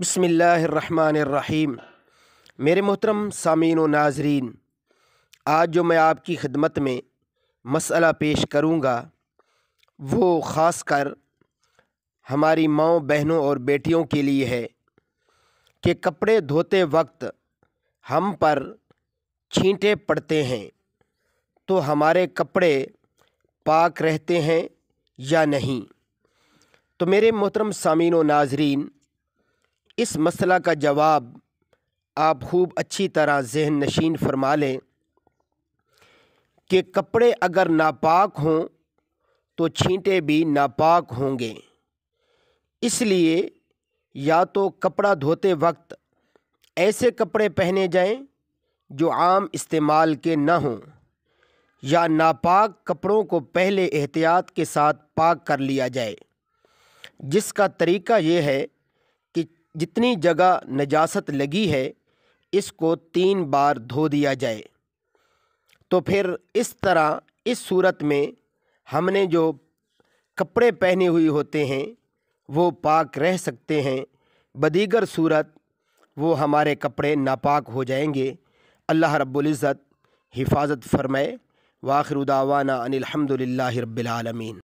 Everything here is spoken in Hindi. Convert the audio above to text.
बसमीम मेरे मोहतरम सामीन व नाजरीन, आज जो मैं आपकी खिदमत में मसला पेश करूँगा, वो ख़ास कर हमारी माओ बहनों और बेटियों के लिए है कि कपड़े धोते वक्त हम पर छींटे पड़ते हैं तो हमारे कपड़े पाक रहते हैं या नहीं? तो मेरे मोहतरम सामीन व नाजरीन इस मसला का जवाब आप खूब अच्छी तरह जहन नशीन फरमा लें कि कपड़े अगर नापाक हों तो छींटे भी नापाक होंगे। इसलिए या तो कपड़ा धोते वक्त ऐसे कपड़े पहने जाएँ, जो आम इस्तेमाल के न हों, या नापाक कपड़ों को पहले एहतियात के साथ पाक कर लिया जाए। जिसका तरीका ये है जितनी जगह नजासत लगी है, इसको तीन बार धो दिया जाए। तो फिर इस तरह, इस सूरत में हमने जो कपड़े पहने हुए होते हैं, वो पाक रह सकते हैं। बदीगर सूरत, वो हमारे कपड़े नापाक हो जाएँगे। अल्लाह रब्बुल इज़्ज़त हिफाजत फरमाए। वाखिर उदावाना अनिल हम्दुलिल्लाहि रब्बिल आलमीन।